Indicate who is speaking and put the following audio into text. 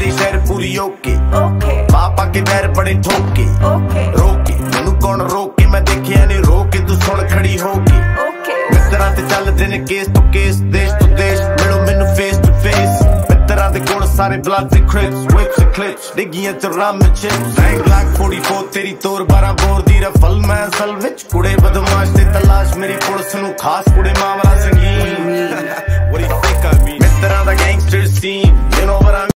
Speaker 1: ਮੇਰੀ ਸ਼ਹਿਰ ਪੂਰੀ okay
Speaker 2: okay
Speaker 1: ਪਾਪਾ ਕੇ ਬੈਰ ਬੜੇ ਠੋਕੇ
Speaker 2: ਓਕੇ
Speaker 1: ਰੋਕੇ ਮੈਨੂੰ ਕੌਣ ਰੋਕੇ ਮੈਂ ਦੇਖਿਆ ਨਹੀਂ ਰੋਕੇ ਤੂੰ ਸੁਣ ਖੜੀ ਹੋ ਕੇ
Speaker 2: ਓਕੇ
Speaker 1: ਮਿੱਤਰਾਂ ਤੇ ਚੱਲਦੇ ਨੇ ਕੇਸ ਤੋਂ ਕੇਸ ਦੇਸ਼ ਤੋਂ ਦੇਸ਼ ਮਿਲੋ ਮੈਨੂੰ ਫੇਸ ਟੂ ਫੇਸ ਮਿੱਤਰਾਂ ਦੇ ਕੋਲ ਸਾਰੇ ਬਲੱਡ ਦੇ ਕ੍ਰਿਪਸ ਵਿਪਸ ਕਲਿਪਸ ਡਿੱਗੀਆਂ ਤੇ ਰਮ ਚਿਪਸ ਰੈਂਕ ਬਲੈਕ 44 ਤੇਰੀ ਤੋਰ 12 ਬੋਰ ਦੀ ਰਫਲ ਮੈਂ ਅਸਲ ਵਿੱਚ ਕੁੜੇ ਬਦਮਾਸ਼ ਤੇ ਤਲਾਸ਼ ਮੇਰੀ ਪੁਲਿਸ ਨੂੰ ਖਾਸ ਕੁੜੇ ਮਾਮਲਾ ਸੰਗੀਨ What do you think I mean? ਮਿੱਤਰਾਂ ਦਾ ਗੈਂਗਸਟਰ ਸੀਨ